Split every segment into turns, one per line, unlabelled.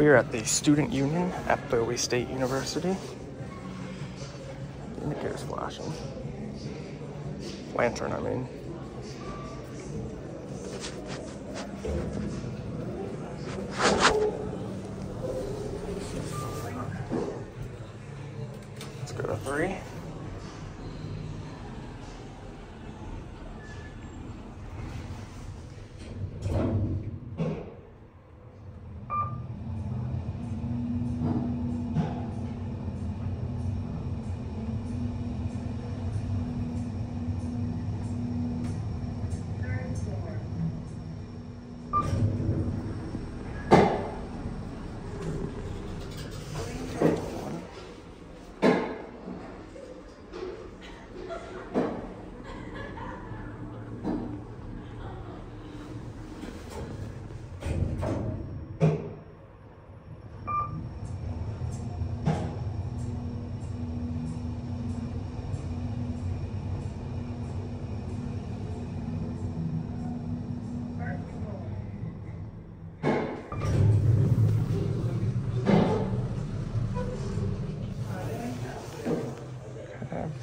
We are at the Student Union at Bowie State University. The indicator's flashing. Lantern, I mean. Let's go to three.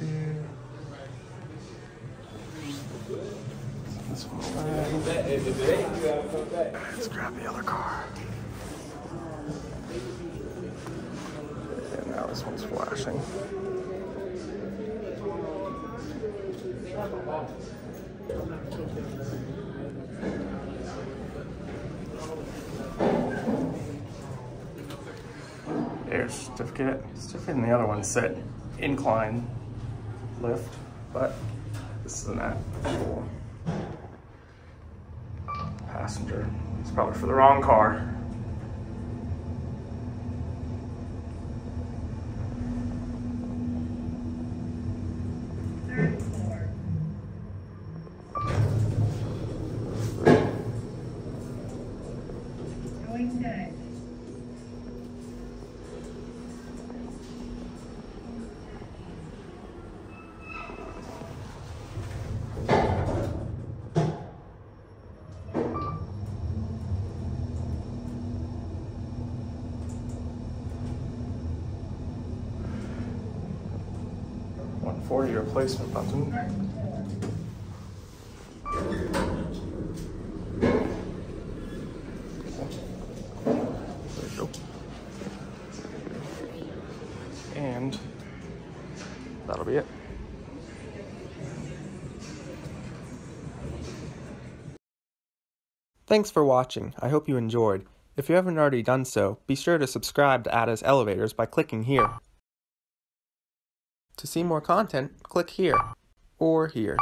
Let's grab the other car. And now this one's flashing. Air certificate. Certificate and the other one said incline lift, but this is an actual passenger. It's probably for the wrong car.
Going.
One forty replacement button. And that'll be it. Thanks for watching. I hope you enjoyed. If you haven't already done so, be sure to subscribe to AdazElevatorz by clicking here. To see more content, click here or here.